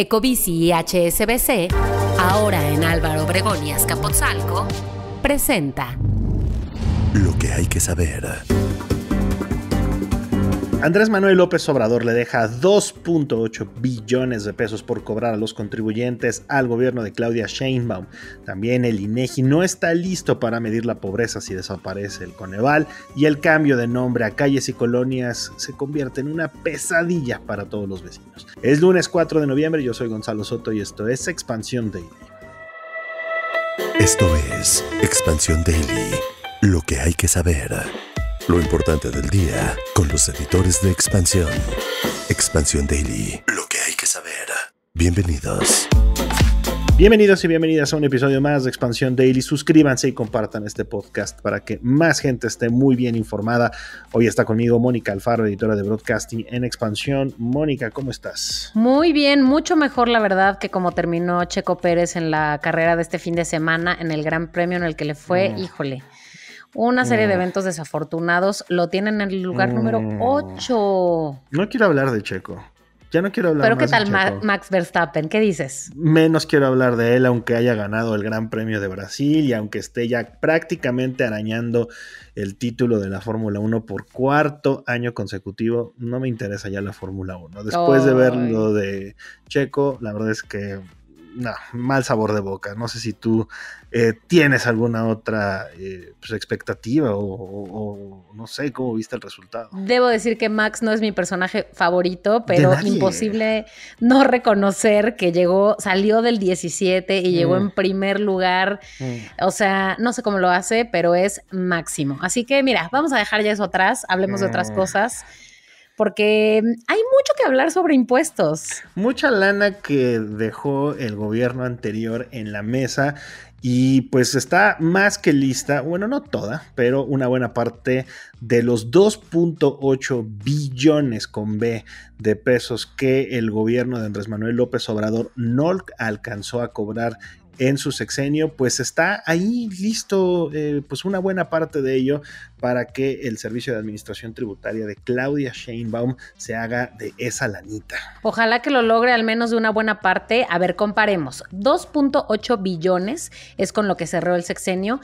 Ecobici y HSBC, ahora en Álvaro Obregón y Azcapotzalco, presenta Lo que hay que saber. Andrés Manuel López Obrador le deja 2.8 billones de pesos por cobrar a los contribuyentes al gobierno de Claudia Sheinbaum. También el INEGI no está listo para medir la pobreza si desaparece el Coneval y el cambio de nombre a calles y colonias se convierte en una pesadilla para todos los vecinos. Es lunes 4 de noviembre, yo soy Gonzalo Soto y esto es Expansión Daily. Esto es Expansión Daily. Lo que hay que saber. Lo importante del día con los editores de Expansión. Expansión Daily. Lo que hay que saber. Bienvenidos. Bienvenidos y bienvenidas a un episodio más de Expansión Daily. Suscríbanse y compartan este podcast para que más gente esté muy bien informada. Hoy está conmigo Mónica Alfaro, editora de Broadcasting en Expansión. Mónica, ¿cómo estás? Muy bien, mucho mejor la verdad que como terminó Checo Pérez en la carrera de este fin de semana en el Gran Premio en el que le fue, Mm. híjole. Una serie de Mm. eventos desafortunados lo tienen en el lugar número Mm. 8. No quiero hablar de Checo. Ya no quiero hablar Pero ¿qué más tal Checo. Max Verstappen? ¿Qué dices? Menos quiero hablar de él, aunque haya ganado el Gran Premio de Brasil y aunque esté ya prácticamente arañando el título de la Fórmula 1 por cuarto año consecutivo. No me interesa ya la Fórmula 1. Después de ver lo de Checo, la verdad es que no, mal sabor de boca. No sé si tú eh, tienes alguna otra eh, pues, expectativa o, o- o no sé cómo viste el resultado. Debo decir que Max no es mi personaje favorito, pero imposible no reconocer que llegó, salió del 17 y llegó Mm. en primer lugar. O sea, no sé cómo lo hace, pero es máximo. Así que mira, vamos a dejar ya eso atrás, hablemos de otras Mm. cosas, porque hay mucho que hablar sobre impuestos. Mucha lana que dejó el gobierno anterior en la mesa y pues está más que lista, bueno, no toda, pero una buena parte de los 2.8 billones con B de pesos que el gobierno de Andrés Manuel López Obrador no alcanzó a cobrar en su sexenio, pues está ahí listo, eh, pues una buena parte de ello para que el Servicio de Administración Tributaria de Claudia Sheinbaum se haga de esa lanita. Ojalá que lo logre al menos de una buena parte. A ver, comparemos. 2.8 billones es con lo que cerró el sexenio.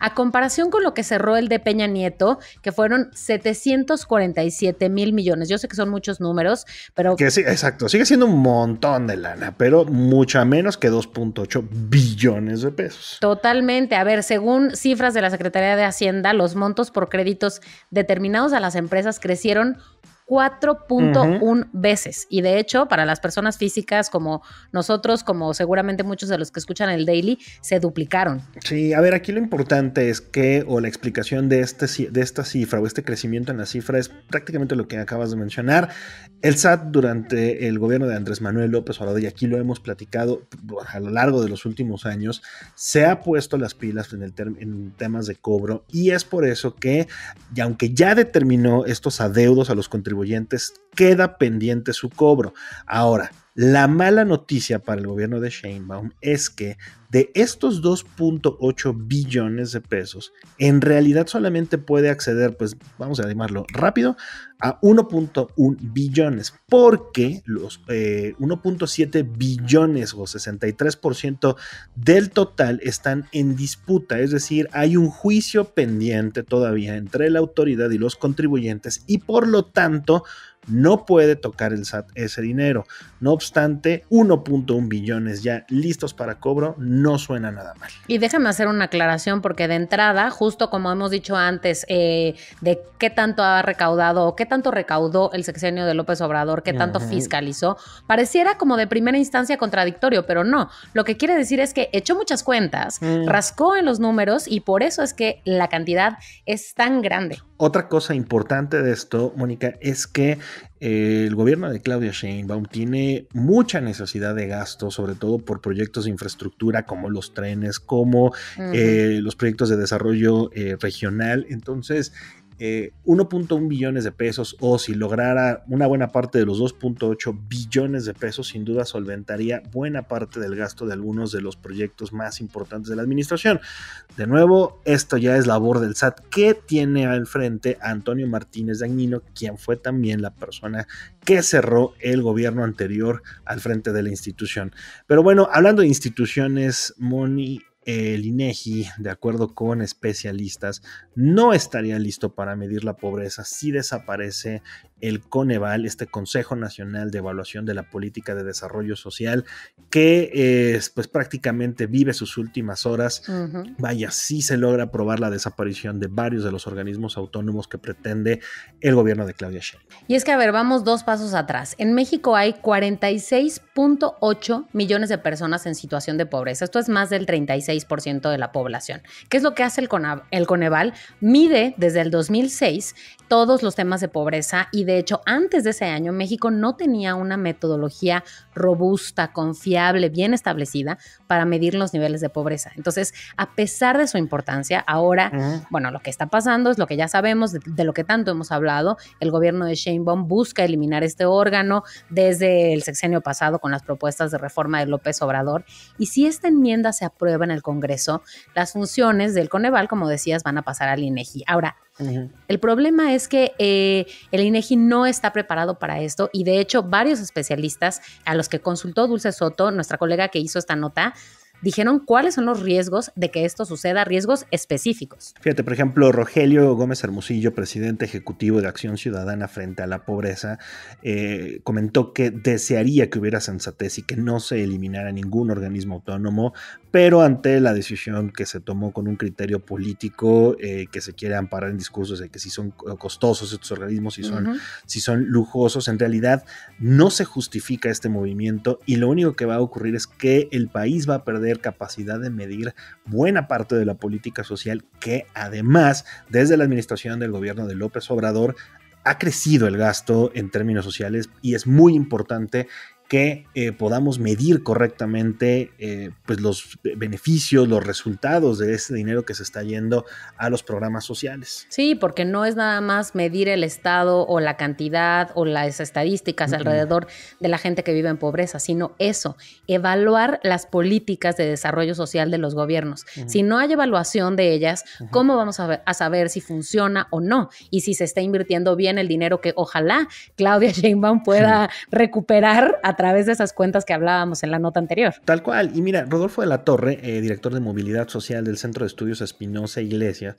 A comparación con lo que cerró el de Peña Nieto, que fueron 747 mil millones. Yo sé que son muchos números, pero Que sí, exacto, sigue siendo un montón de lana, pero mucha menos que 2.8 billones de pesos. Totalmente. A ver, según cifras de la Secretaría de Hacienda, los montos por créditos determinados a las empresas crecieron 4.1 veces. Y de hecho, para las personas físicas como nosotros, como seguramente muchos de los que escuchan el Daily, se duplicaron. Sí, a ver, aquí lo importante es que, o la explicación de, este, de esta cifra o este crecimiento en la cifra es prácticamente lo que acabas de mencionar. El SAT durante el gobierno de Andrés Manuel López Obrador, y aquí lo hemos platicado a lo largo de los últimos años, se ha puesto las pilas en, el en temas de cobro y es por eso que, y aunque ya determinó estos adeudos a los contribuyentes, queda pendiente su cobro. Ahora, la mala noticia para el gobierno de Sheinbaum es que de estos 2.8 billones de pesos, en realidad solamente puede acceder, pues vamos a llamarlo rápido, a 1.1 billones, porque los eh, 1.7 billones o 63% del total están en disputa, es decir, hay un juicio pendiente todavía entre la autoridad y los contribuyentes y por lo tanto no puede tocar el SAT ese dinero. No obstante, 1.1 billones ya listos para cobro no suena nada mal. Y déjame hacer una aclaración porque de entrada, justo como hemos dicho antes, eh, de qué tanto ha recaudado o qué tanto recaudó el sexenio de López Obrador, qué tanto fiscalizó, pareciera como de primera instancia contradictorio, pero no. Lo que quiere decir es que echó muchas cuentas, Mm. rascó en los números y por eso es que la cantidad es tan grande. Otra cosa importante de esto, Mónica, es que el gobierno de Claudia Sheinbaum tiene mucha necesidad de gasto, sobre todo por proyectos de infraestructura como los trenes, como eh, los proyectos de desarrollo eh, regional. Entonces, 1.1 billones de pesos o si lograra una buena parte de los 2.8 billones de pesos, sin duda solventaría buena parte del gasto de algunos de los proyectos más importantes de la administración. De nuevo, esto ya es labor del SAT que tiene al frente Antonio Martínez Dagnino, quien fue también la persona que cerró el gobierno anterior al frente de la institución. Pero bueno, hablando de instituciones, Moni, el INEGI, de acuerdo con especialistas, no estaría listo para medir la pobreza. Si desaparece el Coneval, este Consejo Nacional de Evaluación de la Política de Desarrollo Social, que eh, pues prácticamente vive sus últimas horas. Vaya, sí se logra aprobar la desaparición de varios de los organismos autónomos que pretende el gobierno de Claudia Sheinbaum. Y es que, a ver, vamos dos pasos atrás. En México hay 46.8 millones de personas en situación de pobreza. Esto es más del 36% de la población. ¿Qué es lo que hace el, el Coneval? Mide desde el 2006 todos los temas de pobreza y de hecho antes de ese año México no tenía una metodología robusta, confiable, bien establecida para medir los niveles de pobreza. Entonces, a pesar de su importancia, ahora, bueno, lo que está pasando es lo que ya sabemos, de, lo que tanto hemos hablado, el gobierno de Sheinbaum busca eliminar este órgano desde el sexenio pasado con las propuestas de reforma de López Obrador y si esta enmienda se aprueba en el Congreso, las funciones del Coneval, como decías, van a pasar al INEGI. Ahora, el problema es que eh, el INEGI no está preparado para esto y de hecho varios especialistas a los que consultó Dulce Soto, nuestra colega que hizo esta nota, dijeron cuáles son los riesgos de que esto suceda, riesgos específicos. Fíjate, por ejemplo, Rogelio Gómez Hermosillo, presidente ejecutivo de Acción Ciudadana frente a la pobreza, eh, comentó que desearía que hubiera sensatez y que no se eliminara ningún organismo autónomo, pero ante la decisión que se tomó con un criterio político eh, que se quiere amparar en discursos de que si son costosos estos organismos, si son, si son lujosos, en realidad no se justifica este movimiento y lo único que va a ocurrir es que el país va a perder capacidad de medir buena parte de la política social que además desde la administración del gobierno de López Obrador ha crecido el gasto en términos sociales y es muy importante que eh, podamos medir correctamente eh, pues los beneficios, los resultados de ese dinero que se está yendo a los programas sociales. Sí, porque no es nada más medir el estado o la cantidad o las estadísticas alrededor de la gente que vive en pobreza, sino eso, evaluar las políticas de desarrollo social de los gobiernos. Si no hay evaluación de ellas, ¿cómo vamos a, a, saber si funciona o no? Y si se está invirtiendo bien el dinero que ojalá Claudia Sheinbaum pueda recuperar a través de esas cuentas que hablábamos en la nota anterior. Tal cual. Y mira, Rodolfo de la Torre, eh, director de movilidad social del Centro de Estudios Espinosa Iglesias,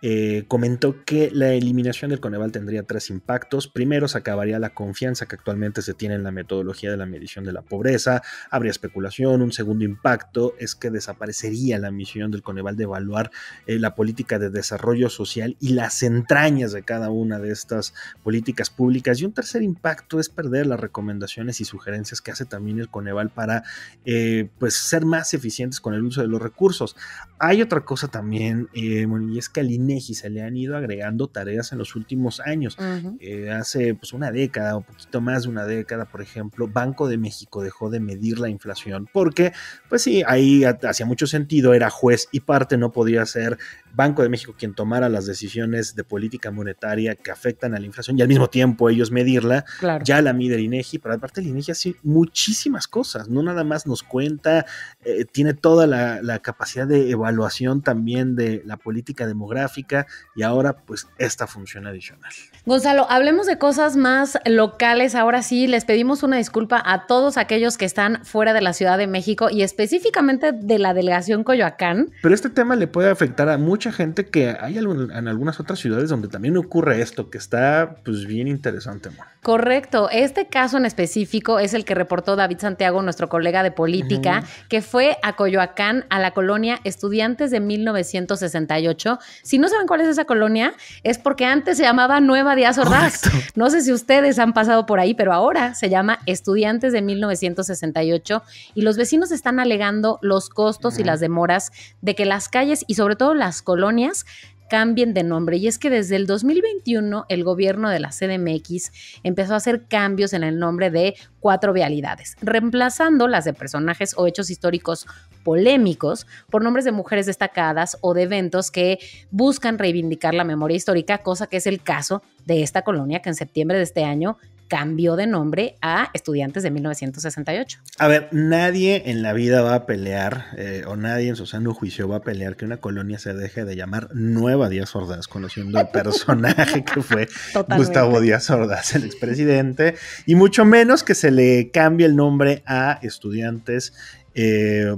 eh, comentó que la eliminación del Coneval tendría tres impactos. Primero, se acabaría la confianza que actualmente se tiene en la metodología de la medición de la pobreza, habría especulación. Un segundo impacto es que desaparecería la misión del Coneval de evaluar eh, la política de desarrollo social y las entrañas de cada una de estas políticas públicas. Y un tercer impacto es perder las recomendaciones y sugerencias que hace también el Coneval para eh, pues ser más eficientes con el uso de los recursos. Hay otra cosa también, y es que al INEGI se le han ido agregando tareas en los últimos años. Eh, hace pues una década o poquito más de una década, por ejemplo, Banco de México dejó de medir la inflación porque, pues sí, ahí hacía mucho sentido, era juez y parte, no podía ser Banco de México quien tomara las decisiones de política monetaria que afectan a la inflación y al mismo tiempo ellos medirla. Ya la mide el INEGI, pero aparte el INEGI hace muchísimas cosas, no nada más nos cuenta, eh, tiene toda la, la capacidad de evaluación también de la política demográfica y ahora pues esta función adicional. Gonzalo, hablemos de cosas más locales. Ahora sí, les pedimos una disculpa a todos aquellos que están fuera de la Ciudad de México y específicamente de la delegación Coyoacán. Pero este tema le puede afectar a mucha gente que hay en algunas otras ciudades donde también ocurre esto, que está pues bien interesante. Correcto. Este caso en específico es el que reportó David Santiago, nuestro colega de política, que fue a Coyoacán, a la colonia Estudiantes de 1968. Si no saben cuál es esa colonia, es porque antes se llamaba Nueva Díaz Ordaz. No sé si ustedes han pasado por ahí, pero ahora se llama Estudiantes de 1968 y los vecinos están alegando los costos y las demoras de que las calles y sobre todo las colonias cambien de nombre. Y es que desde el 2021 el gobierno de la CDMX empezó a hacer cambios en el nombre de cuatro vialidades, reemplazando las de personajes o hechos históricos polémicos por nombres de mujeres destacadas o de eventos que buscan reivindicar la memoria histórica, cosa que es el caso de esta colonia que en septiembre de este año cambió de nombre a Estudiantes de 1968. A ver, nadie en la vida va a pelear, eh, o nadie en su sano juicio va a pelear que una colonia se deje de llamar Nueva Díaz Ordaz, conociendo el personaje que fue Gustavo Díaz Ordaz, el expresidente, y mucho menos que se le cambie el nombre a Estudiantes eh,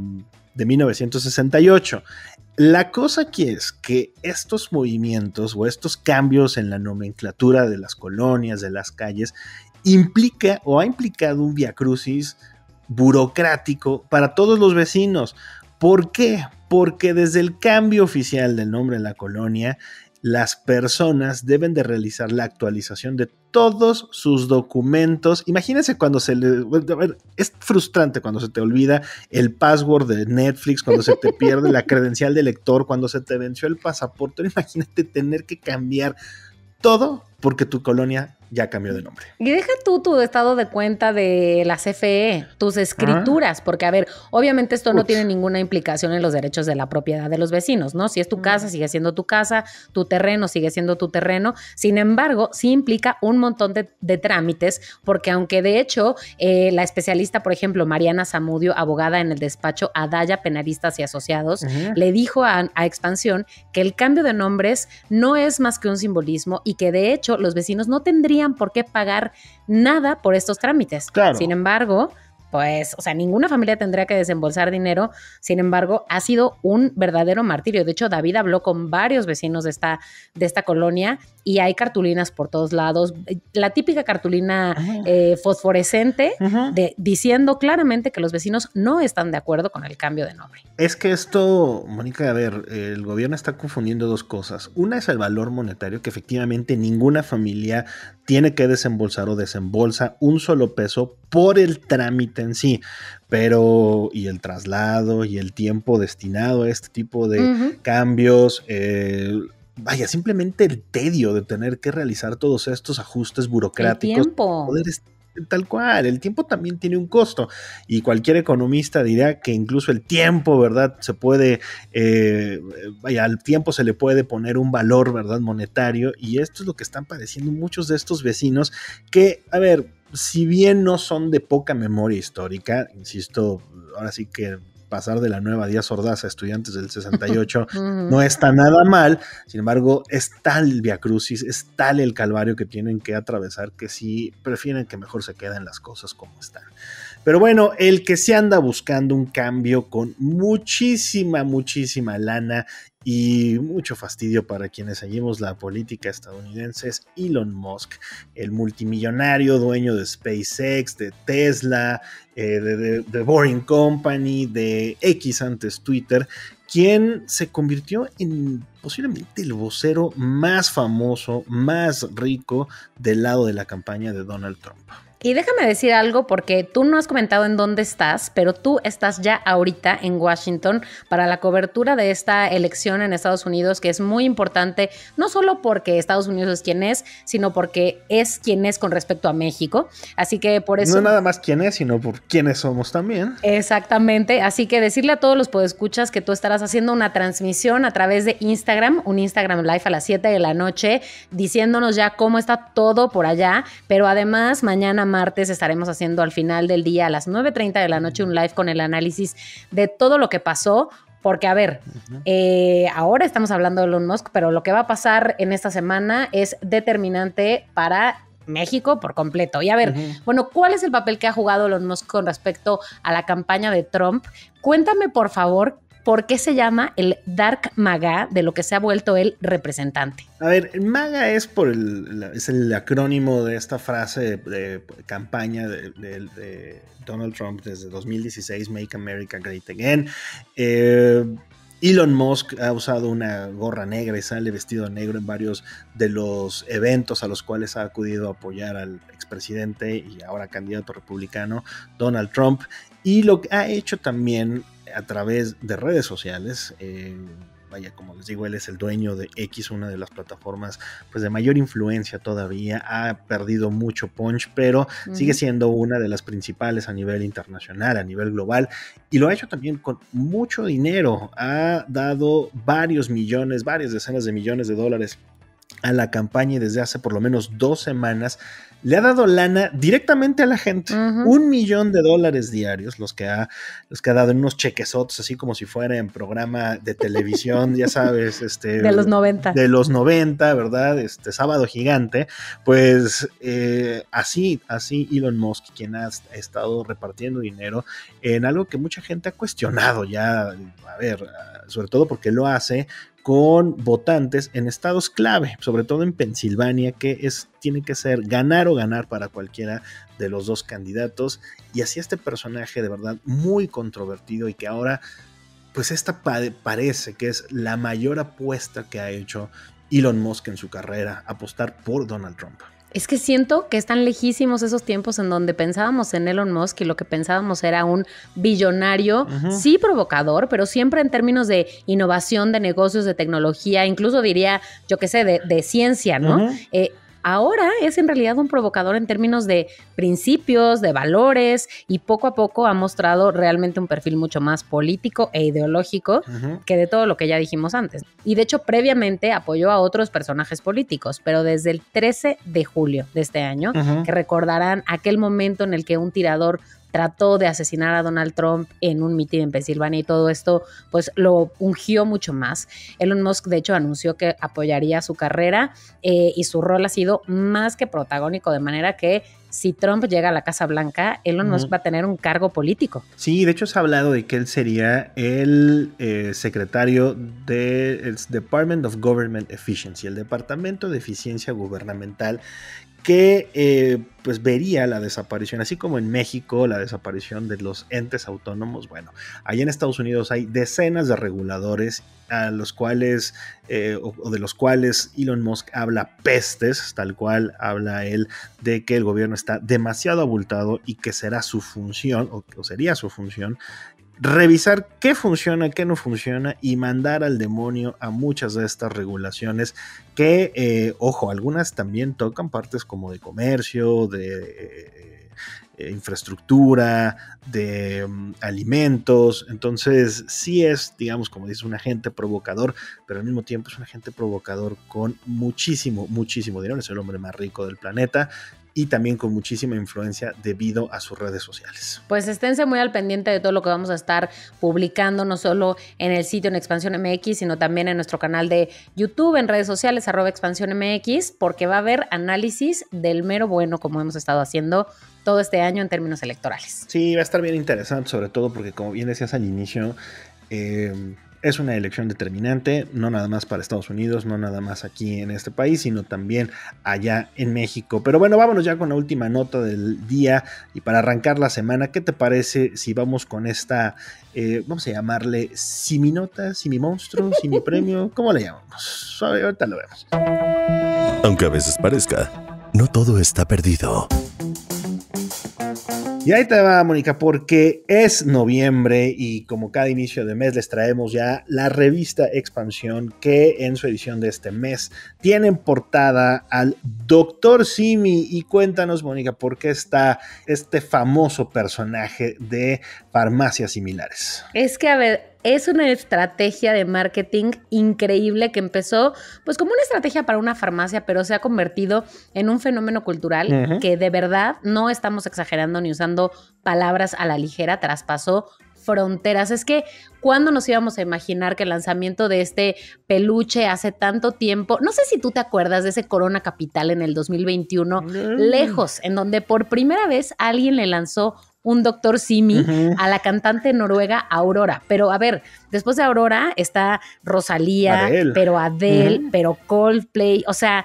de 1968. La cosa aquí es que estos movimientos o estos cambios en la nomenclatura de las colonias, de las calles, implica o ha implicado un viacrucis burocrático para todos los vecinos. ¿Por qué? Porque desde el cambio oficial del nombre de la colonia, las personas deben de realizar la actualización de todos sus documentos. Imagínense cuando se le... Es frustrante cuando se te olvida el password de Netflix, cuando se te pierde la credencial de lector, cuando se te venció el pasaporte. Imagínate tener que cambiar todo porque tu colonia ya cambió de nombre. Y deja tú tu estado de cuenta de la CFE, tus escrituras, porque a ver, obviamente esto no tiene ninguna implicación en los derechos de la propiedad de los vecinos, ¿no? Si es tu casa, sigue siendo tu casa, tu terreno sigue siendo tu terreno. Sin embargo, sí implica un montón de, trámites, porque aunque de hecho eh, la especialista, por ejemplo, Mariana Zamudio, abogada en el despacho Adaya Penalistas y Asociados, le dijo a, a Expansión que el cambio de nombres no es más que un simbolismo y que de hecho los vecinos no tendrían por qué pagar nada por estos trámites. Sin embargo, pues, o sea, ninguna familia tendría que desembolsar dinero. Sin embargo, ha sido un verdadero martirio. De hecho, David habló con varios vecinos de esta, de esta colonia y hay cartulinas por todos lados. La típica cartulina eh, fosforescente de, diciendo claramente que los vecinos no están de acuerdo con el cambio de nombre. Es que esto, Mónica, a ver, el gobierno está confundiendo dos cosas. Una es el valor monetario, que efectivamente ninguna familia tiene que desembolsar o desembolsa un solo peso por el trámite en sí, pero y el traslado y el tiempo destinado a este tipo de cambios, eh, vaya, simplemente el tedio de tener que realizar todos estos ajustes burocráticos. El tiempo. Tal cual, el tiempo también tiene un costo y cualquier economista dirá que incluso el tiempo, ¿verdad? Se puede, eh, vaya, al tiempo se le puede poner un valor, ¿verdad? Monetario y esto es lo que están padeciendo muchos de estos vecinos que, a ver, si bien no son de poca memoria histórica, insisto, ahora sí que pasar de la nueva Díaz Ordaz a estudiantes del 68 no está nada mal, sin embargo, es tal el viacrucis, es tal el calvario que tienen que atravesar que sí prefieren que mejor se queden las cosas como están. Pero bueno, el que se anda buscando un cambio con muchísima, muchísima lana y mucho fastidio para quienes seguimos la política estadounidense es Elon Musk, el multimillonario dueño de SpaceX, de Tesla, eh, de, de, Boring Company, de X antes Twitter, quien se convirtió en posiblemente el vocero más famoso, más rico del lado de la campaña de Donald Trump. Y déjame decir algo porque tú no has comentado en dónde estás, pero tú estás ya ahorita en Washington para la cobertura de esta elección en Estados Unidos, que es muy importante, no solo porque Estados Unidos es quien es, sino porque es quien es con respecto a México. Así que por eso... No nada más quién es, sino por quiénes somos también. Exactamente. Así que decirle a todos los podescuchas que tú estarás haciendo una transmisión a través de Instagram, un Instagram Live a las 7 de la noche, diciéndonos ya cómo está todo por allá, pero además mañana martes estaremos haciendo al final del día a las 9.30 de la noche un live con el análisis de todo lo que pasó. Porque, a ver, eh, ahora estamos hablando de Elon Musk, pero lo que va a pasar en esta semana es determinante para México por completo. Y a ver, bueno, ¿cuál es el papel que ha jugado Elon Musk con respecto a la campaña de Trump? Cuéntame, por favor, por qué se llama el Dark Maga de lo que se ha vuelto el representante. A ver, el MAGA es por el, es el acrónimo de esta frase de, campaña de, Donald Trump desde 2016, Make America Great Again. Eh, Elon Musk ha usado una gorra negra y sale vestido negro en varios de los eventos a los cuales ha acudido a apoyar al expresidente y ahora candidato republicano Donald Trump. Y lo que ha hecho también a través de redes sociales, eh, vaya, como les digo, él es el dueño de X, una de las plataformas pues de mayor influencia todavía, ha perdido mucho punch, pero sigue siendo una de las principales a nivel internacional, a nivel global, y lo ha hecho también con mucho dinero, ha dado varios millones, varias decenas de millones de dólares a la campaña y desde hace por lo menos dos semanas le ha dado lana directamente a la gente. Un millón de dólares diarios, los que, ha, los que ha dado en unos chequesotes, así como si fuera en programa de televisión, ya sabes, este... De los 90. De los 90, ¿verdad? Este sábado gigante. Pues eh, así, así Elon Musk, quien ha estado repartiendo dinero en algo que mucha gente ha cuestionado ya, a ver, sobre todo porque lo hace con votantes en estados clave, sobre todo en Pensilvania, que es, tiene que ser ganar o ganar para cualquiera de los dos candidatos. Y así este personaje de verdad muy controvertido y que ahora, pues esta parece que es la mayor apuesta que ha hecho Elon Musk en su carrera, apostar por Donald Trump. Es que siento que están lejísimos esos tiempos en donde pensábamos en Elon Musk y lo que pensábamos era un billonario, sí provocador, pero siempre en términos de innovación, de negocios, de tecnología, incluso diría, yo qué sé, de, ciencia, ¿no? Ahora es en realidad un provocador en términos de principios, de valores y poco a poco ha mostrado realmente un perfil mucho más político e ideológico que de todo lo que ya dijimos antes. Y de hecho previamente apoyó a otros personajes políticos, pero desde el 13 de julio de este año, que recordarán aquel momento en el que un tirador trató de asesinar a Donald Trump en un mitin en Pensilvania y todo esto, pues lo ungió mucho más. Elon Musk, de hecho, anunció que apoyaría su carrera eh, y su rol ha sido más que protagónico, de manera que si Trump llega a la Casa Blanca, Elon Musk va a tener un cargo político. Sí, de hecho se ha hablado de que él sería el eh, secretario del Department of Government Efficiency, el Departamento de Eficiencia Gubernamental, que eh, pues vería la desaparición, así como en México la desaparición de los entes autónomos. Bueno, allá en Estados Unidos hay decenas de reguladores a los cuales eh, o, de los cuales Elon Musk habla pestes, tal cual habla él de que el gobierno está demasiado abultado y que será su función o, o sería su función revisar qué funciona, qué no funciona y mandar al demonio a muchas de estas regulaciones que, eh, ojo, algunas también tocan partes como de comercio, de eh, infraestructura, de mm, alimentos. Entonces, sí es, digamos, como dice, un agente provocador, pero al mismo tiempo es un agente provocador con muchísimo, muchísimo dinero. Es el hombre más rico del planeta y también con muchísima influencia debido a sus redes sociales. Pues esténse muy al pendiente de todo lo que vamos a estar publicando, no solo en el sitio en Expansión MX, sino también en nuestro canal de YouTube, en redes sociales, arroba Expansión MX, porque va a haber análisis del mero bueno, como hemos estado haciendo todo este año en términos electorales. Sí, va a estar bien interesante, sobre todo porque como bien decías al inicio, eh, es una elección determinante, no nada más para Estados Unidos, no nada más aquí en este país, sino también allá en México. Pero bueno, vámonos ya con la última nota del día y para arrancar la semana, ¿qué te parece si vamos con esta, eh, vamos a llamarle Siminota, Simimonstruo, Simipremio? ¿Cómo le llamamos? Ahorita lo vemos. Aunque a veces parezca, no todo está perdido. Y ahí te va, Mónica, porque es noviembre y como cada inicio de mes les traemos ya la revista Expansión que en su edición de este mes tiene portada al Doctor Simi. Y cuéntanos, Mónica, por qué está este famoso personaje de farmacias similares. Es que, a ver, es una estrategia de marketing increíble que empezó pues como una estrategia para una farmacia, pero se ha convertido en un fenómeno cultural que de verdad no estamos exagerando ni usando palabras a la ligera, traspasó fronteras. Es que cuando nos íbamos a imaginar que el lanzamiento de este peluche hace tanto tiempo, no sé si tú te acuerdas de ese Corona Capital en el 2021, lejos, en donde por primera vez alguien le lanzó un doctor Simi a la cantante noruega Aurora. Pero a ver, después de Aurora está Rosalía, pero Adele, pero Coldplay. O sea,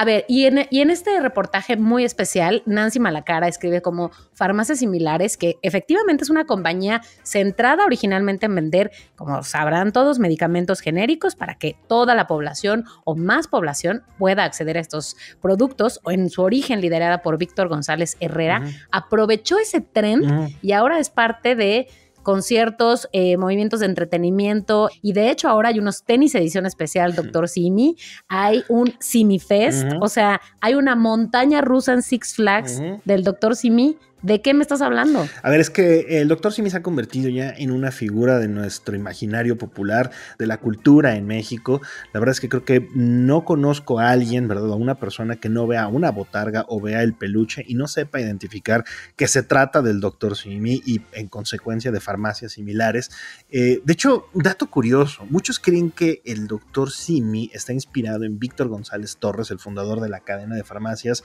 a ver, y en, este reportaje muy especial, Nancy Malacara escribe como farmacias similares, que efectivamente es una compañía centrada originalmente en vender, como sabrán todos, medicamentos genéricos para que toda la población o más población pueda acceder a estos productos, o en su origen liderada por Víctor González Herrera, aprovechó ese tren y ahora es parte de conciertos, eh, movimientos de entretenimiento y de hecho ahora hay unos tenis edición especial Dr. Simi, hay un Simi Fest, o sea, hay una montaña rusa en Six Flags del Dr. Simi ¿De qué me estás hablando? A ver, es que el doctor Simi se ha convertido ya en una figura de nuestro imaginario popular, de la cultura en México. La verdad es que creo que no conozco a alguien, ¿verdad? A una persona que no vea una botarga o vea el peluche y no sepa identificar que se trata del doctor Simi y en consecuencia de farmacias similares. Eh, de hecho, dato curioso, muchos creen que el doctor Simi está inspirado en Víctor González Torres, el fundador de la cadena de farmacias,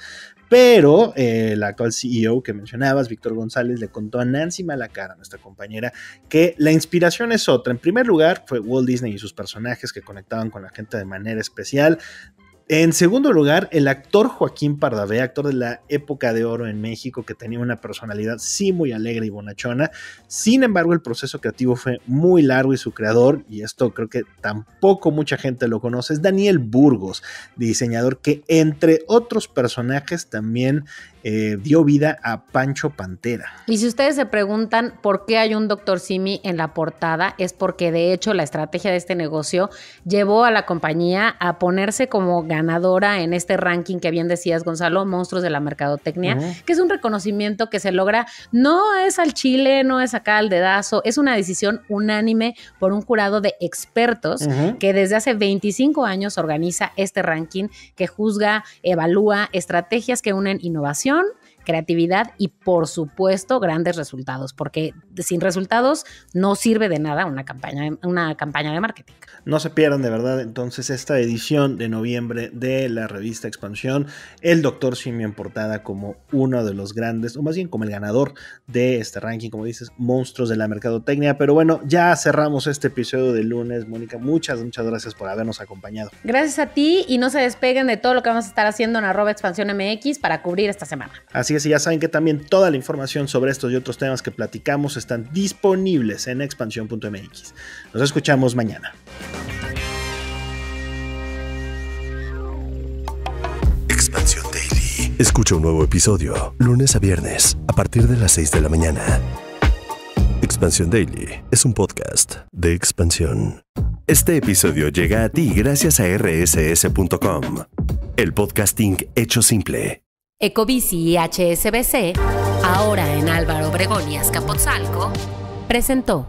pero eh, el actual CEO que mencioné Víctor González le contó a Nancy Malacara, nuestra compañera, que la inspiración es otra. En primer lugar, fue Walt Disney y sus personajes que conectaban con la gente de manera especial. En segundo lugar, el actor Joaquín Pardavé, actor de la época de oro en México, que tenía una personalidad sí muy alegre y bonachona. Sin embargo, el proceso creativo fue muy largo y su creador, y esto creo que tampoco mucha gente lo conoce, es Daniel Burgos, diseñador que entre otros personajes también eh, dio vida a Pancho Pantera. Y si ustedes se preguntan por qué hay un Dr. Simi en la portada, es porque de hecho la estrategia de este negocio llevó a la compañía a ponerse como ganadora en este ranking que bien decías, Gonzalo, Monstruos de la Mercadotecnia, que es un reconocimiento que se logra, no es al chile, no es acá al dedazo, es una decisión unánime por un jurado de expertos que desde hace 25 años organiza este ranking que juzga, evalúa estrategias que unen innovación atención creatividad y por supuesto grandes resultados, porque sin resultados no sirve de nada una campaña, una campaña de marketing. No se pierdan de verdad entonces esta edición de noviembre de la revista Expansión, el doctor Simi en portada como uno de los grandes, o más bien como el ganador de este ranking, como dices, monstruos de la mercadotecnia. Pero bueno, ya cerramos este episodio de lunes, Mónica. Muchas, muchas gracias por habernos acompañado. Gracias a ti y no se despeguen de todo lo que vamos a estar haciendo en arroba expansión MX para cubrir esta semana. Y ya saben que también toda la información sobre estos y otros temas que platicamos están disponibles en expansión.mx. Nos escuchamos mañana. Expansión Daily. Escucha un nuevo episodio lunes a viernes a partir de las 6 de la mañana. Expansión Daily es un podcast de expansión. Este episodio llega a ti gracias a rss.com, el podcasting hecho simple. Ecobici y HSBC, ahora en Álvaro Obregón y Azcapotzalco, presentó.